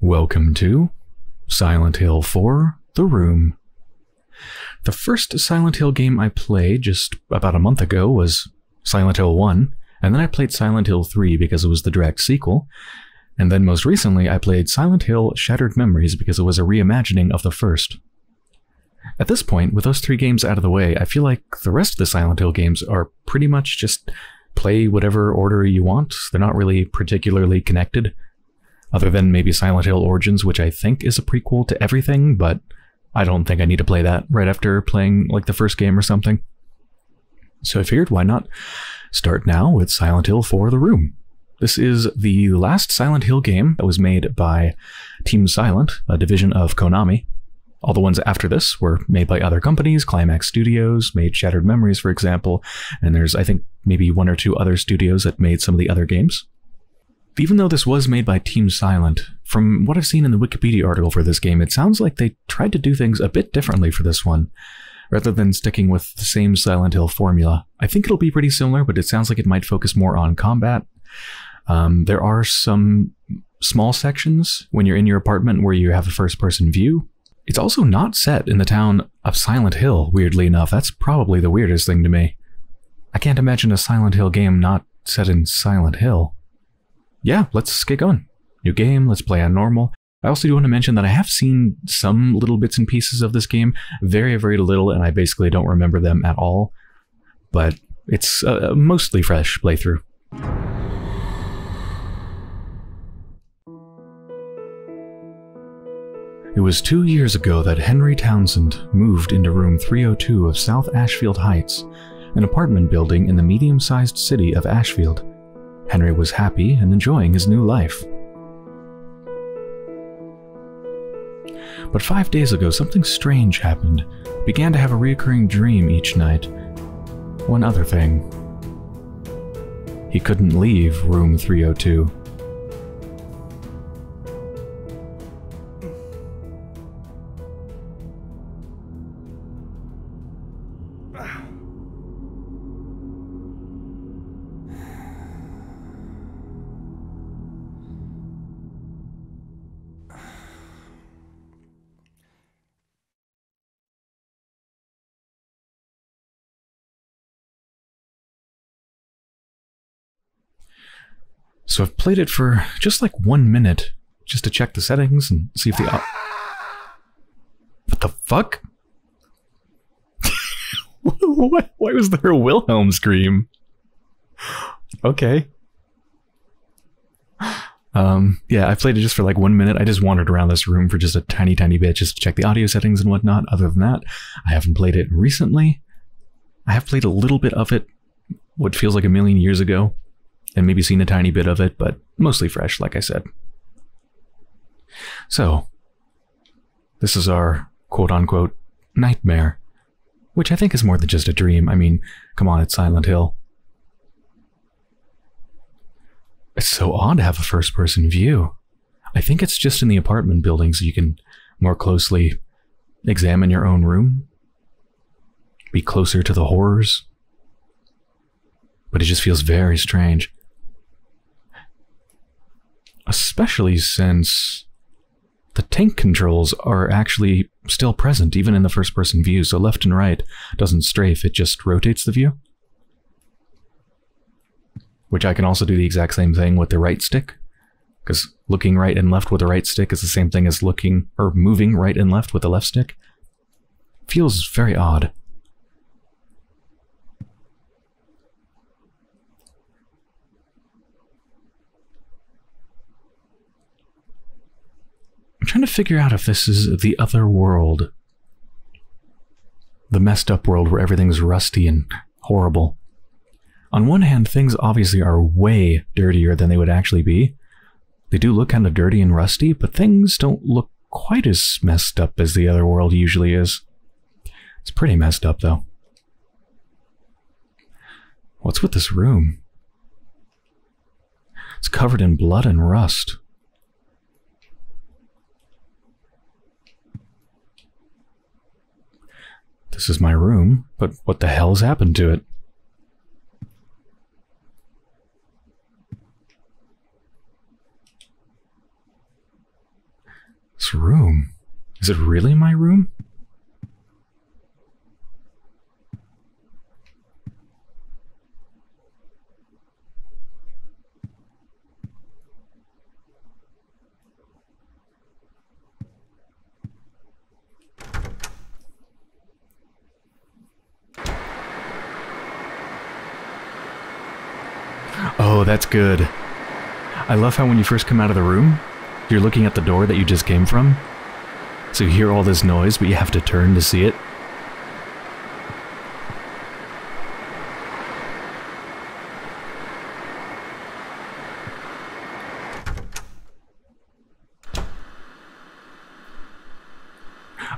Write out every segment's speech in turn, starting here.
Welcome to Silent Hill 4 The Room. The first Silent Hill game I played just about a month ago was Silent Hill 1, and then I played Silent Hill 3 because it was the direct sequel, and then most recently I played Silent Hill Shattered Memories because it was a reimagining of the first. At this point, with those three games out of the way, I feel like the rest of the Silent Hill games are pretty much just play whatever order you want. They're not really particularly connected other than maybe Silent Hill Origins, which I think is a prequel to everything, but I don't think I need to play that right after playing like the first game or something. So I figured why not start now with Silent Hill 4 The Room. This is the last Silent Hill game that was made by Team Silent, a division of Konami. All the ones after this were made by other companies. Climax Studios made Shattered Memories, for example, and there's, I think, maybe one or two other studios that made some of the other games. Even though this was made by Team Silent, from what I've seen in the Wikipedia article for this game, it sounds like they tried to do things a bit differently for this one, rather than sticking with the same Silent Hill formula. I think it'll be pretty similar, but it sounds like it might focus more on combat. Um, there are some small sections when you're in your apartment where you have a first person view. It's also not set in the town of Silent Hill, weirdly enough. That's probably the weirdest thing to me. I can't imagine a Silent Hill game not set in Silent Hill yeah, let's get going. New game, let's play on normal. I also do want to mention that I have seen some little bits and pieces of this game, very, very little, and I basically don't remember them at all. But it's a mostly fresh playthrough. It was two years ago that Henry Townshend moved into room 302 of South Ashfield Heights, an apartment building in the medium sized city of Ashfield. Henry was happy and enjoying his new life. But five days ago, something strange happened. began to have a recurring dream each night. One other thing. He couldn't leave room 302. So I've played it for just like one minute, just to check the settings and see if the... what the fuck? why, why was there a Wilhelm scream? Okay. Um, yeah, I played it just for like one minute. I just wandered around this room for just a tiny, tiny bit just to check the audio settings and whatnot. Other than that, I haven't played it recently. I have played a little bit of it, what feels like a million years ago, and maybe seen a tiny bit of it, but mostly fresh, like I said. So, this is our quote unquote nightmare, which I think is more than just a dream. I mean, come on, it's Silent Hill. It's so odd to have a first person view. I think it's just in the apartment building so you can more closely examine your own room, be closer to the horrors. But it just feels very strange especially since the tank controls are actually still present even in the first person view, so left and right doesn't strafe, it just rotates the view. Which I can also do the exact same thing with the right stick, because looking right and left with the right stick is the same thing as looking or moving right and left with the left stick. Feels very odd. Trying to figure out if this is the other world. The messed up world where everything's rusty and horrible. On one hand, things obviously are way dirtier than they would actually be. They do look kind of dirty and rusty, but things don't look quite as messed up as the other world usually is. It's pretty messed up, though. What's with this room? It's covered in blood and rust. This is my room, but what the hell's happened to it? This room. Is it really my room? Oh, that's good. I love how when you first come out of the room, you're looking at the door that you just came from. So you hear all this noise, but you have to turn to see it.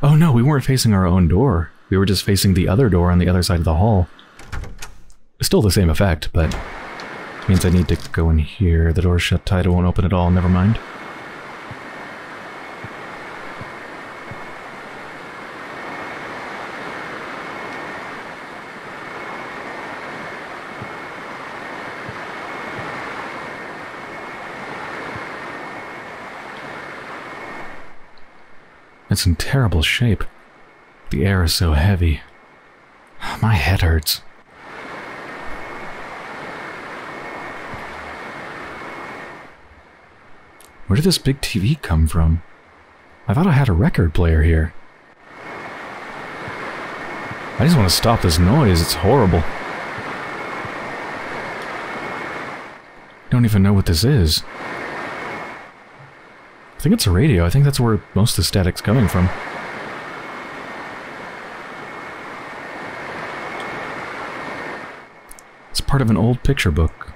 Oh no, we weren't facing our own door. We were just facing the other door on the other side of the hall. Still the same effect, but means I need to go in here. The door's shut tight, it won't open at all, never mind. It's in terrible shape. The air is so heavy. My head hurts. Where did this big TV come from? I thought I had a record player here. I just want to stop this noise, it's horrible. Don't even know what this is. I think it's a radio. I think that's where most of the static's coming from. It's part of an old picture book.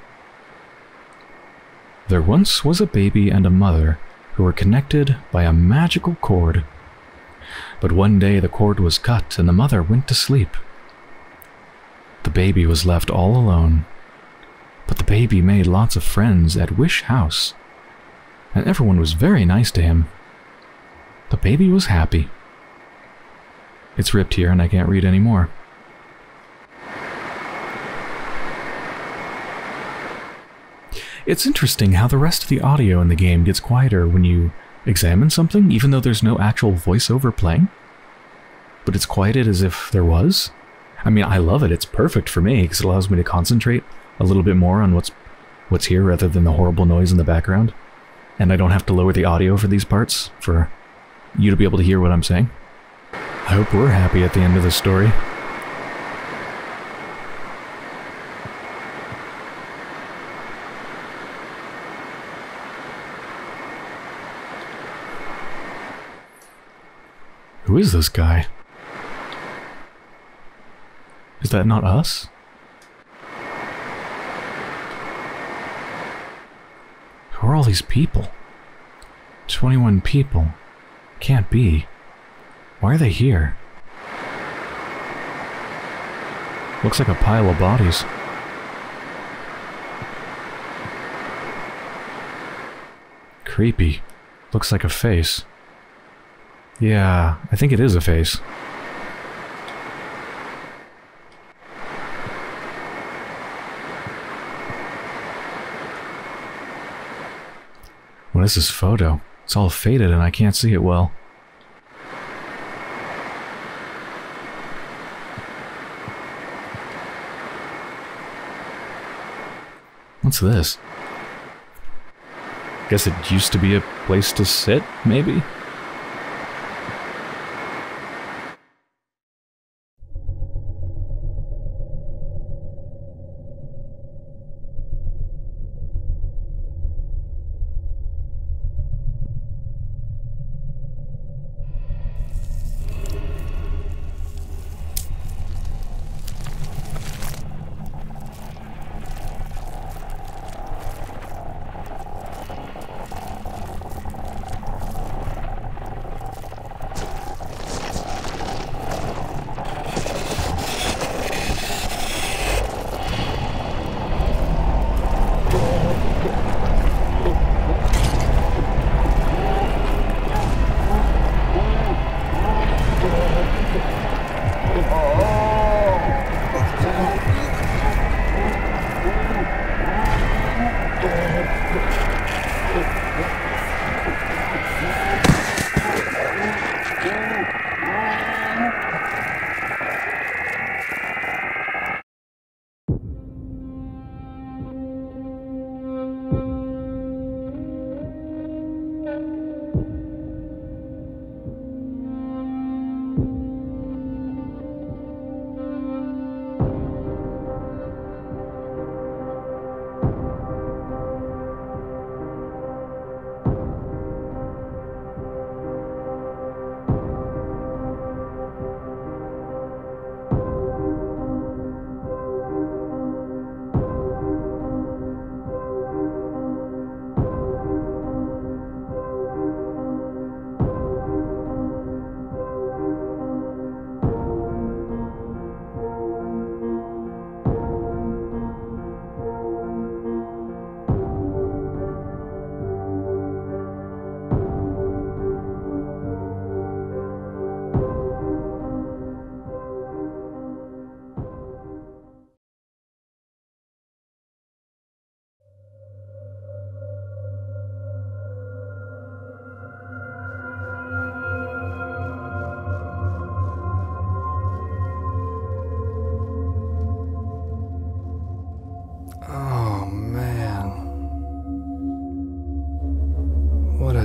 There once was a baby and a mother who were connected by a magical cord. But one day the cord was cut and the mother went to sleep. The baby was left all alone. But the baby made lots of friends at Wish House, and everyone was very nice to him. The baby was happy. It's ripped here and I can't read anymore. It's interesting how the rest of the audio in the game gets quieter when you examine something, even though there's no actual voiceover playing. But it's quieted as if there was. I mean, I love it. It's perfect for me because it allows me to concentrate a little bit more on what's what's here rather than the horrible noise in the background. And I don't have to lower the audio for these parts for you to be able to hear what I'm saying. I hope we're happy at the end of the story. Who is this guy? Is that not us? Who are all these people? 21 people. Can't be. Why are they here? Looks like a pile of bodies. Creepy. Looks like a face. Yeah, I think it is a face. What is this photo? It's all faded and I can't see it well. What's this? Guess it used to be a place to sit, maybe?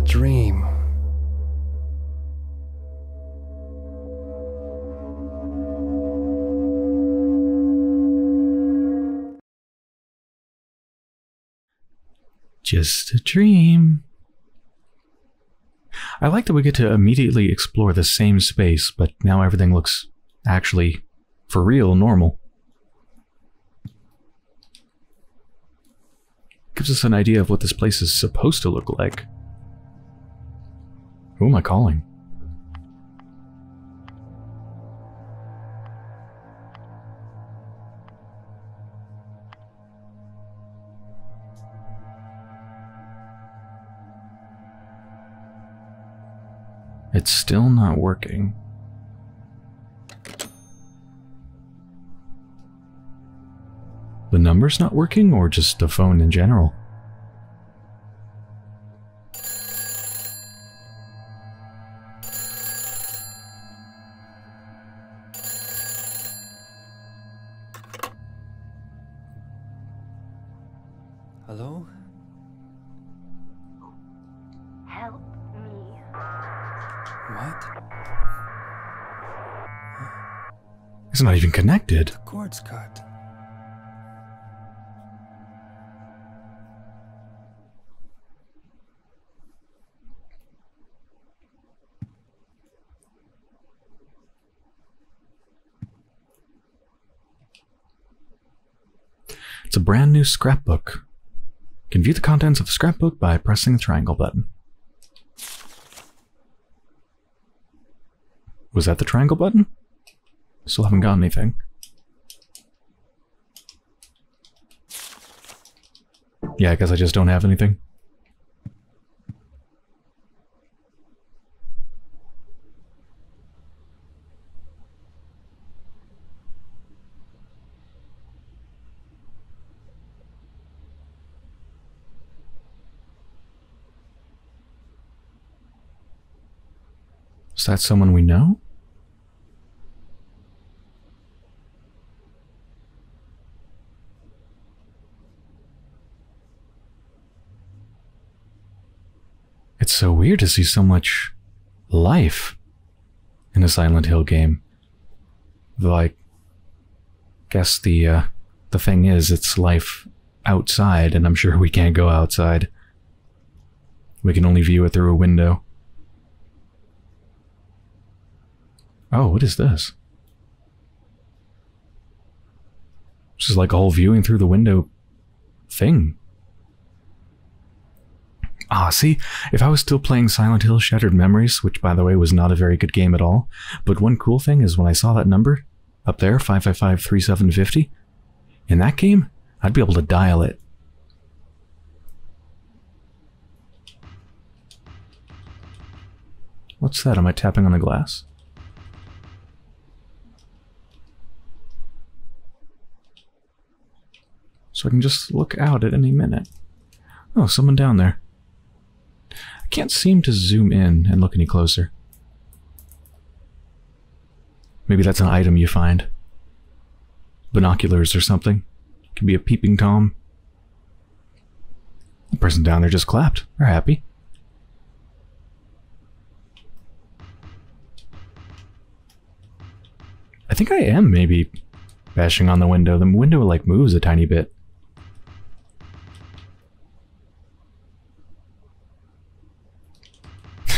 Dream. Just a dream. I like that we get to immediately explore the same space, but now everything looks actually, for real, normal. Gives us an idea of what this place is supposed to look like. Who am I calling? It's still not working. The number's not working, or just the phone in general? It's not even connected. The Cord's cut. It's a brand new scrapbook. You can view the contents of the scrapbook by pressing the triangle button. Was that the triangle button? Still haven't got anything. Yeah, I guess I just don't have anything. Is that someone we know? So weird to see so much life in a Silent Hill game. I guess the uh, the thing is, it's life outside, and I'm sure we can't go outside. We can only view it through a window. Oh, what is this? This is like a whole viewing through the window thing. Ah, see, if I was still playing Silent Hill Shattered Memories, which by the way was not a very good game at all, but one cool thing is when I saw that number up there, 555-3750, in that game, I'd be able to dial it. What's that? Am I tapping on the glass? So I can just look out at any minute. Oh, someone down there. Can't seem to zoom in and look any closer. Maybe that's an item you find. Binoculars or something. Could be a peeping Tom. The person down there just clapped. They're happy. I think I am maybe bashing on the window. The window like moves a tiny bit.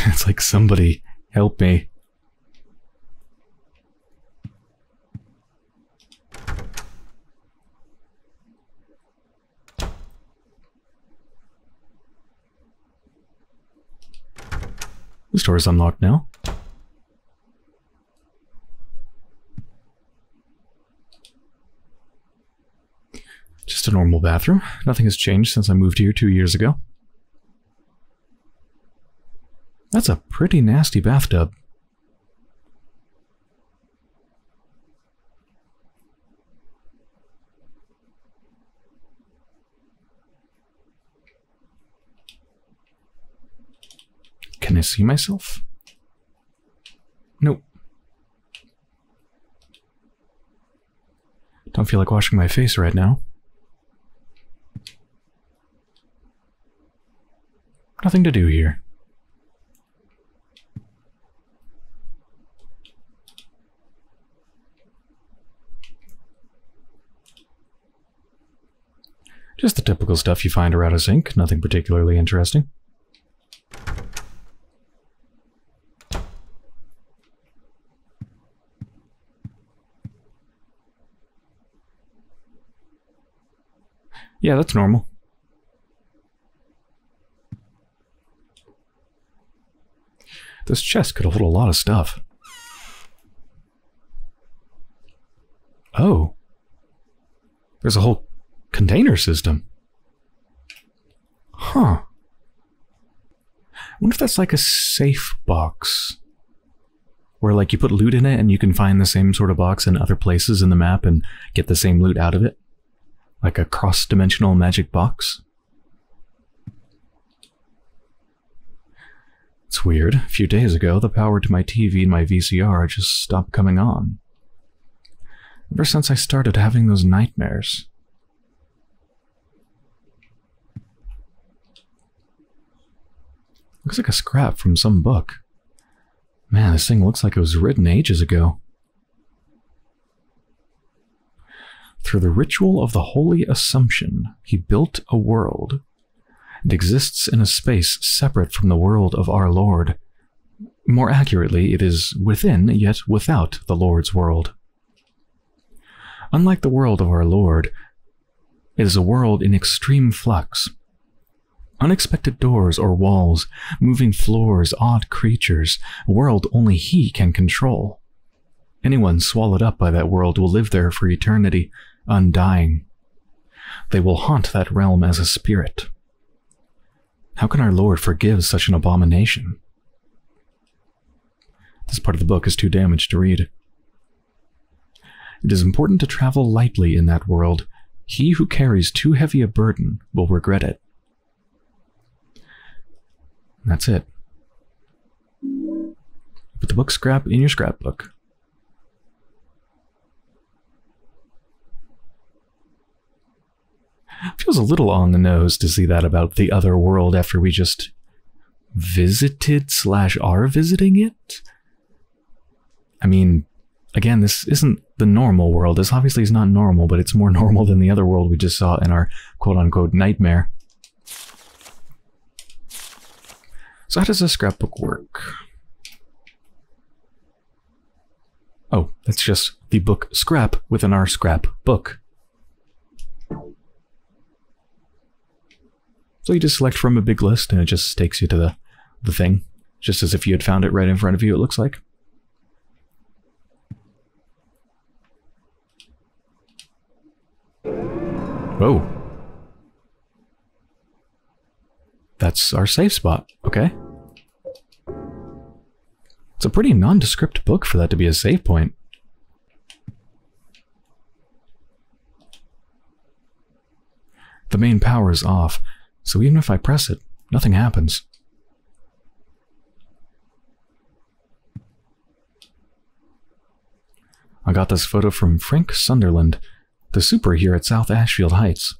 it's like somebody help me. The door is unlocked now. Just a normal bathroom. Nothing has changed since I moved here two years ago. That's a pretty nasty bathtub. Can I see myself? Nope. Don't feel like washing my face right now. Nothing to do here. Just the typical stuff you find around a sink, nothing particularly interesting. Yeah, that's normal. This chest could hold a lot of stuff. Oh. There's a whole container system. Huh. I wonder if that's like a safe box. Where like you put loot in it and you can find the same sort of box in other places in the map and get the same loot out of it. Like a cross-dimensional magic box. It's weird. A few days ago, the power to my TV and my VCR just stopped coming on. Ever since I started having those nightmares. Looks like a scrap from some book. Man, this thing looks like it was written ages ago. Through the ritual of the Holy Assumption, he built a world. It exists in a space separate from the world of our Lord. More accurately, it is within, yet without the Lord's world. Unlike the world of our Lord, it is a world in extreme flux. Unexpected doors or walls, moving floors, odd creatures, a world only he can control. Anyone swallowed up by that world will live there for eternity, undying. They will haunt that realm as a spirit. How can our Lord forgive such an abomination? This part of the book is too damaged to read. It is important to travel lightly in that world. He who carries too heavy a burden will regret it. That's it. Put the book scrap in your scrapbook. Feels a little on the nose to see that about the other world after we just visited slash are visiting it. I mean, again, this isn't the normal world. This obviously is not normal, but it's more normal than the other world we just saw in our quote unquote nightmare. So how does a scrapbook work? Oh, that's just the book scrap within our scrap book. So you just select from a big list and it just takes you to the, the thing. Just as if you had found it right in front of you, it looks like. Whoa. That's our safe spot. Okay. It's a pretty nondescript book for that to be a save point. The main power is off, so even if I press it, nothing happens. I got this photo from Frank Sunderland, the super here at South Ashfield Heights.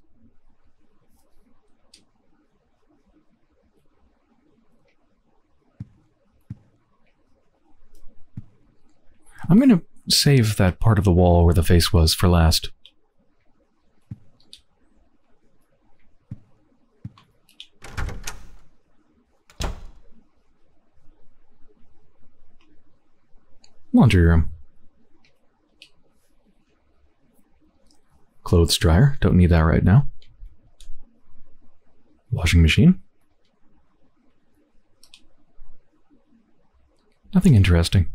I'm going to save that part of the wall where the face was for last. Laundry room. Clothes dryer. Don't need that right now. Washing machine. Nothing interesting.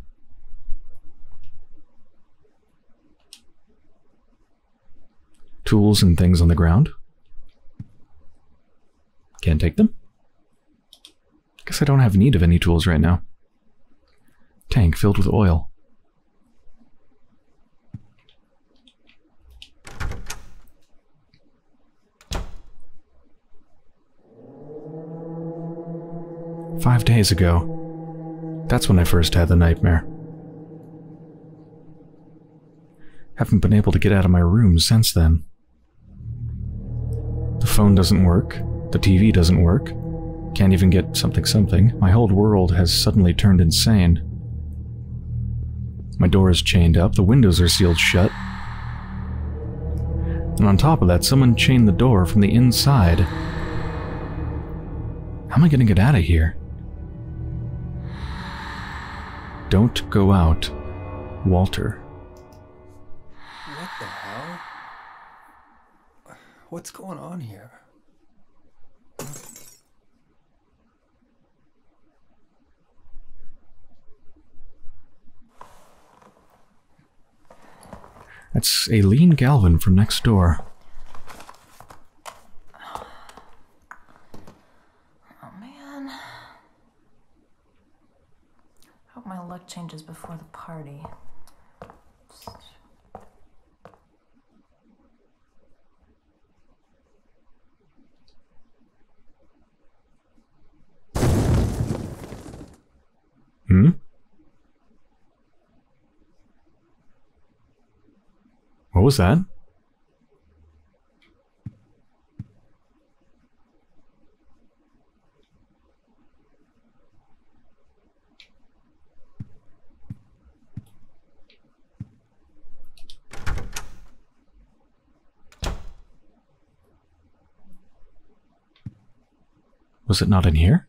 Tools and things on the ground. Can't take them. Guess I don't have need of any tools right now. Tank filled with oil. Five days ago. That's when I first had the nightmare. Haven't been able to get out of my room since then. Phone doesn't work. The TV doesn't work. Can't even get something something. My whole world has suddenly turned insane. My door is chained up. The windows are sealed shut. And on top of that, someone chained the door from the inside. How am I gonna get out of here? Don't go out, Walter. What's going on here? That's Eileen Galvin from next door. Oh man. Hope my luck changes before the party. Hmm? What was that? Was it not in here?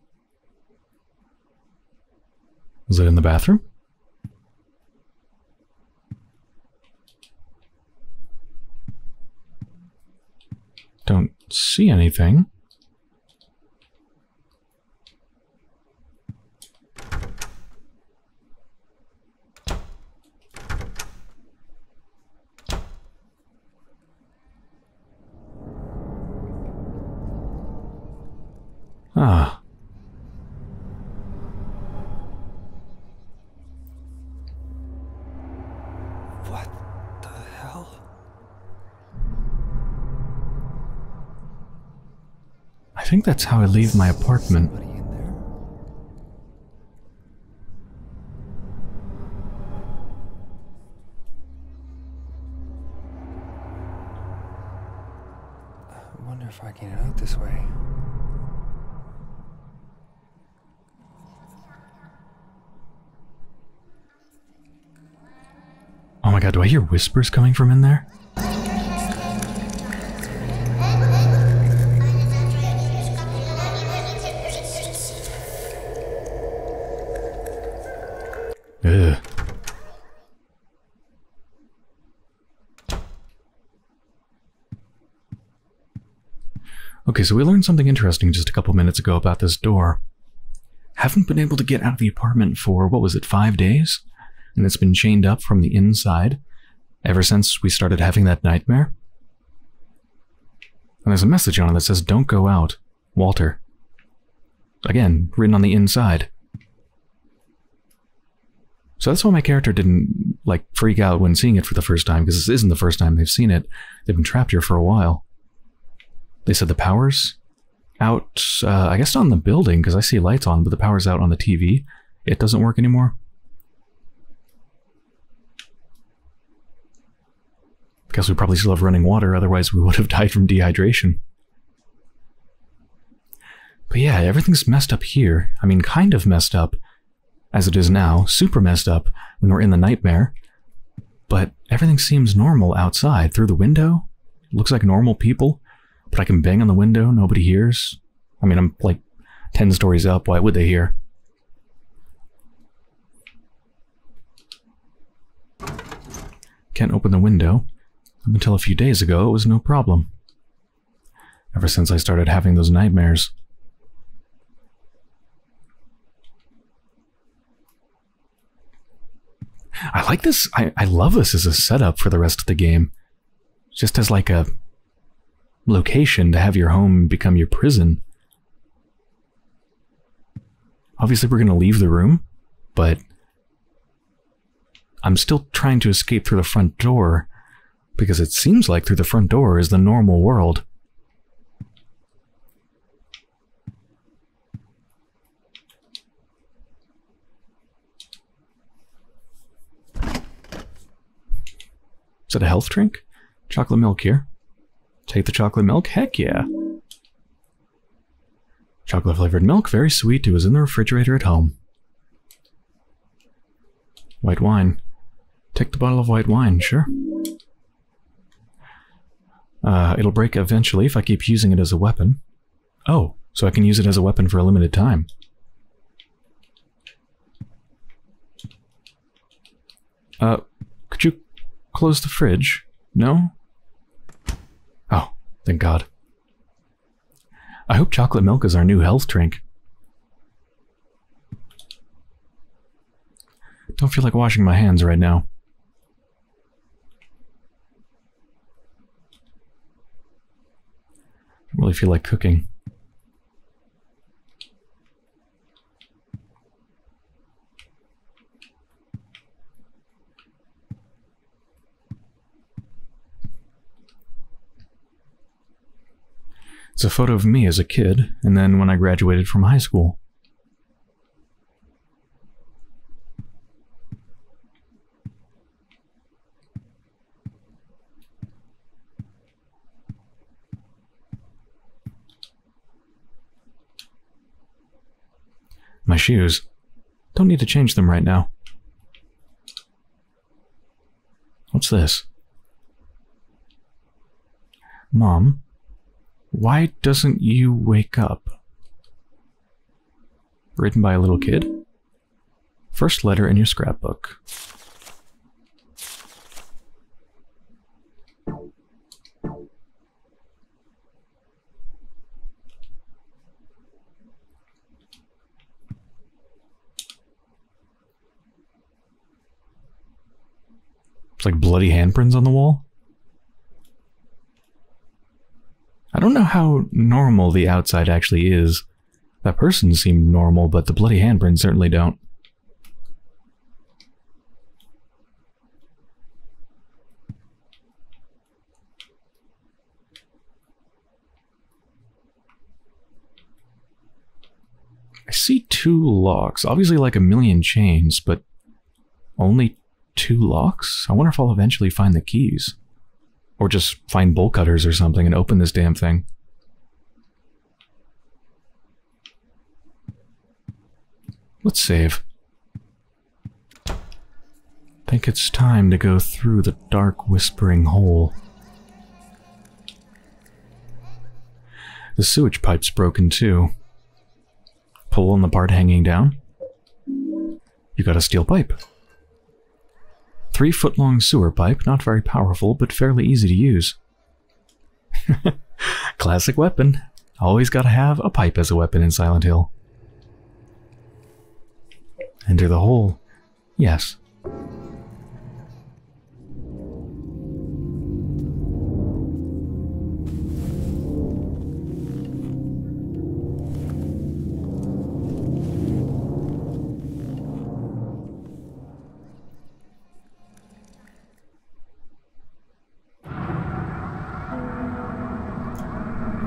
Was it in the bathroom? Don't see anything. Ah. What the hell? I think that's how I leave my apartment. Somebody in there? I wonder if I can get out this way. Oh my god, do I hear whispers coming from in there? Ugh. Okay, so we learned something interesting just a couple minutes ago about this door. Haven't been able to get out of the apartment for, what was it, five days? And it's been chained up from the inside ever since we started having that nightmare. And there's a message on it that says, Don't go out, Walter. Again, written on the inside. So that's why my character didn't, like, freak out when seeing it for the first time, because this isn't the first time they've seen it. They've been trapped here for a while. They said the power's out, uh, I guess not on the building, because I see lights on, but the power's out on the TV. It doesn't work anymore. Guess we probably still have running water, otherwise we would have died from dehydration. But yeah, everything's messed up here. I mean, kind of messed up as it is now, super messed up when we're in the nightmare. But everything seems normal outside. Through the window, looks like normal people, but I can bang on the window, nobody hears. I mean, I'm like 10 stories up, why would they hear? Can't open the window. Until a few days ago, it was no problem. Ever since I started having those nightmares. I like this. I, I love this as a setup for the rest of the game. Just as like a location to have your home become your prison. Obviously, we're going to leave the room, but I'm still trying to escape through the front door because it seems like through the front door is the normal world. Is that a health drink? Chocolate milk here. Take the chocolate milk? Heck yeah. Chocolate flavored milk, very sweet. It was in the refrigerator at home. White wine. Take the bottle of white wine, sure. Uh, it'll break eventually if I keep using it as a weapon. Oh, so I can use it as a weapon for a limited time. Uh, could you close the fridge? No? Thank God. I hope chocolate milk is our new health drink. Don't feel like washing my hands right now. Don't really feel like cooking. It's a photo of me as a kid, and then when I graduated from high school. My shoes. Don't need to change them right now. What's this? Mom, why doesn't you wake up? Written by a little kid? First letter in your scrapbook. It's like bloody handprints on the wall. I don't know how normal the outside actually is. That person seemed normal, but the bloody handprints certainly don't. I see two locks. Obviously like a million chains, but only two locks? I wonder if I'll eventually find the keys. Or just find bolt cutters or something and open this damn thing. Let's save. I Think it's time to go through the dark whispering hole. The sewage pipe's broken too. Pull on the part hanging down. You got a steel pipe. Three foot long sewer pipe, not very powerful, but fairly easy to use. Classic weapon. Always gotta have a pipe as a weapon in Silent Hill. Enter the hole. Yes.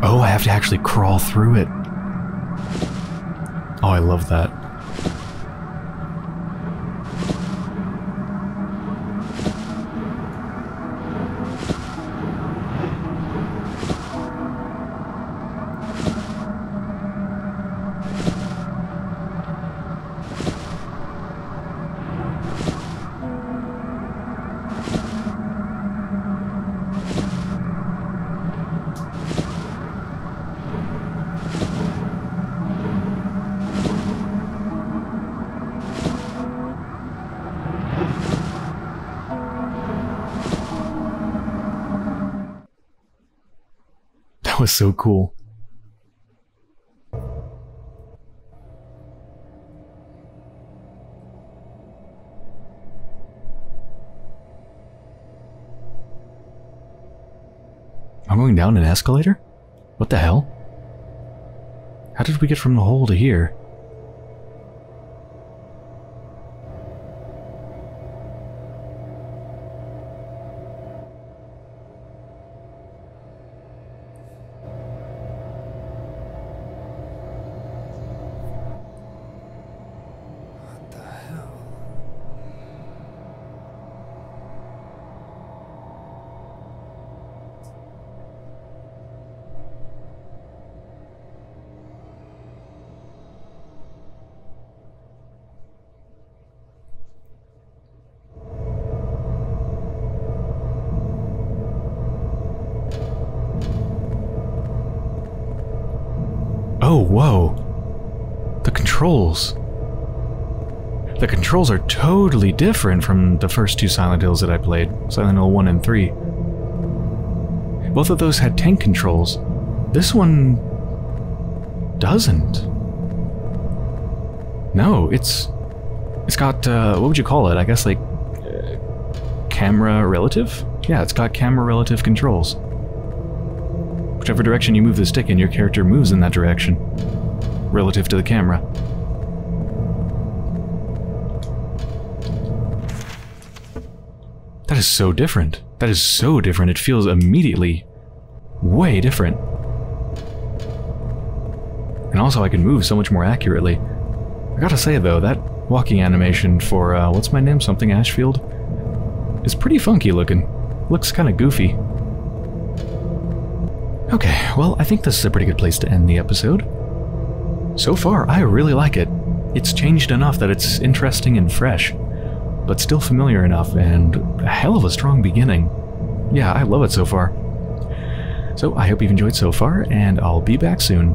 Oh, I have to actually crawl through it. Oh, I love that. So cool. I'm going down an escalator? What the hell? How did we get from the hole to here? What the hell? Oh, whoa. The controls. The controls are totally different from the first two Silent Hills that I played, Silent Hill 1 and 3. Both of those had tank controls. This one doesn't. No, it's it's got uh, what would you call it? I guess like uh, camera relative. Yeah, it's got camera relative controls. Whichever direction you move the stick in, your character moves in that direction, relative to the camera. Is so different. That is so different. It feels immediately way different. And also I can move so much more accurately. I gotta say though, that walking animation for, uh, what's my name? Something Ashfield? Is pretty funky looking. Looks kinda goofy. Okay, well, I think this is a pretty good place to end the episode. So far, I really like it. It's changed enough that it's interesting and fresh, but still familiar enough, and a hell of a strong beginning. Yeah, I love it so far. So I hope you've enjoyed so far, and I'll be back soon.